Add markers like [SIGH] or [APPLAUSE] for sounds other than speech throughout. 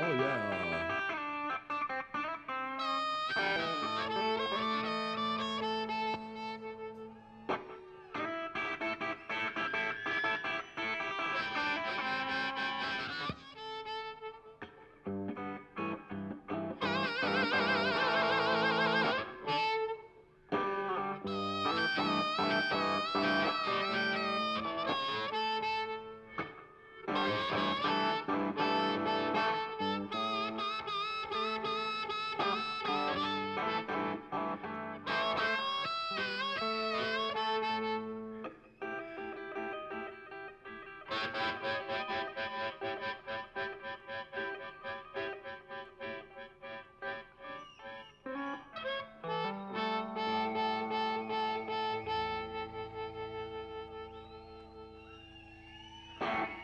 Oh yeah.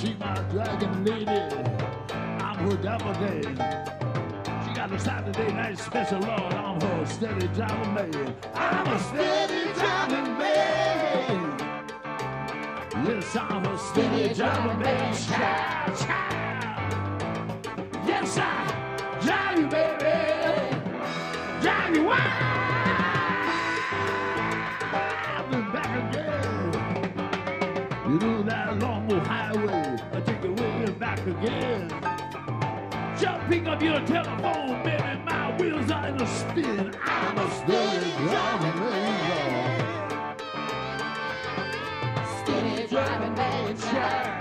She my dragon lady. I'm her double day. She got a Saturday night special on. I'm her steady driving man. I'm a steady driving man. Yes, I'm a steady driving man. Again. Just pick up your telephone, baby, my wheels are in a spin. I'm a steady driving man. Steady driving man, child.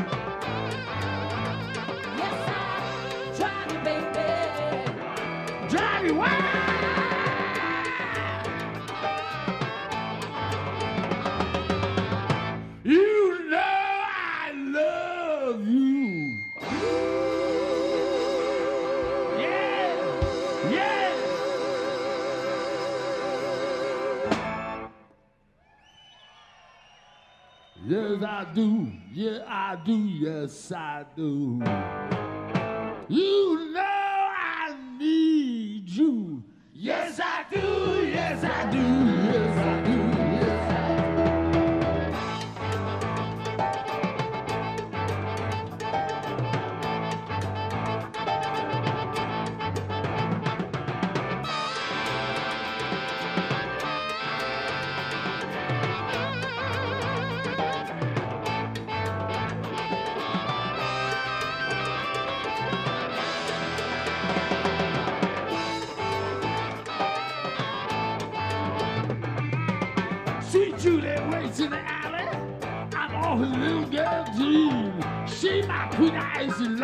Yes, I do. Yeah, I do. Yes, I do. You know I need you. Yes, I do. Yes, I do. Yes,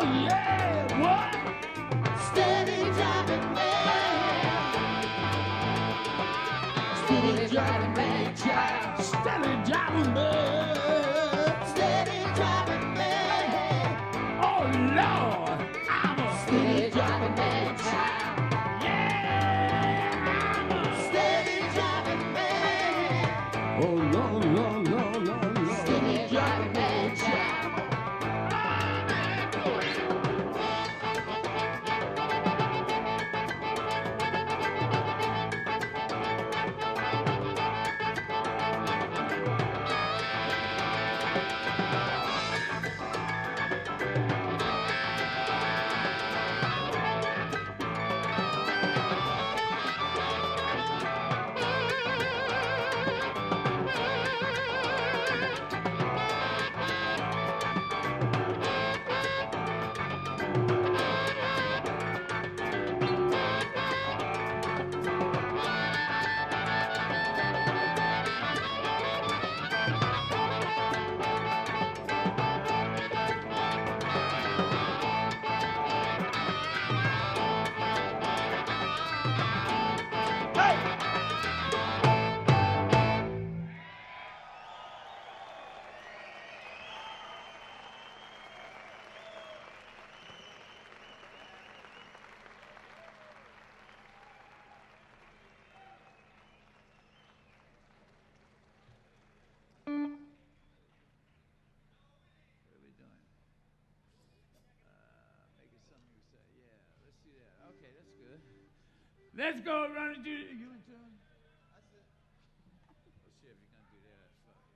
Oh? Steady driving man. Steady driving Let's go run into. You want to? Let's see if you can do that. Fuck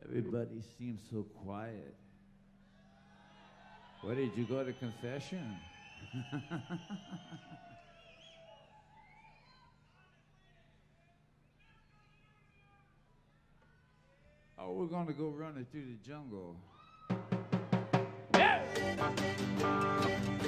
it. Everybody seems so quiet. Where did you go to confession? [LAUGHS] oh, we're gonna go running through the jungle. You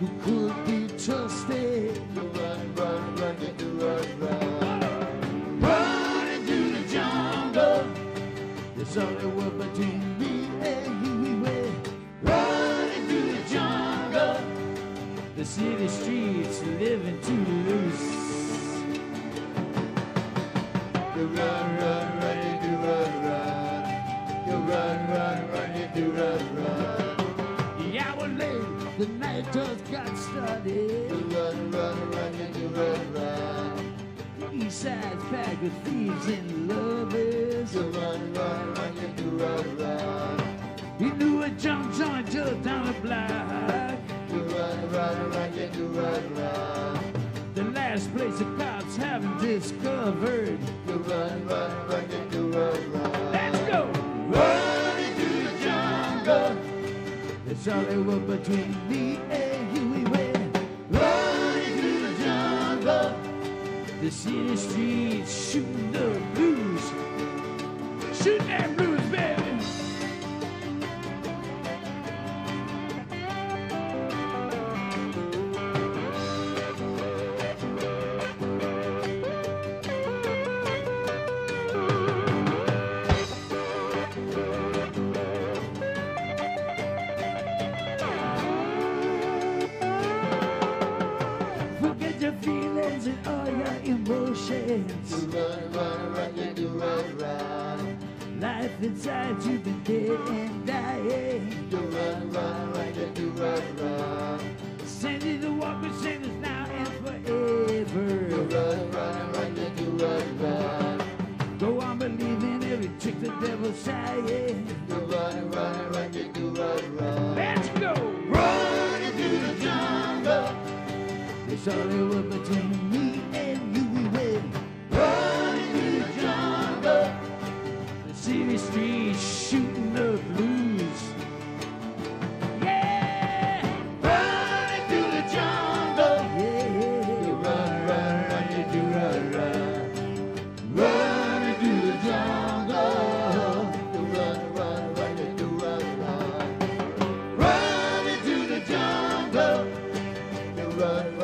who could be trusted. With thieves and lovers. He knew a jump joint just down the block. The last place the cops haven't discovered. You run, run, run, you do run, run. Let's go! Running through the jungle. It's all was between me and The city streets shooting the blues. Shooting that blues, glad to be dead and dying. Do run, run, right to do run, run. Send Sandy the with sinners now and forever. Do run, run, right to do run, run. Though I'm believing every trick the devil's trying. blood.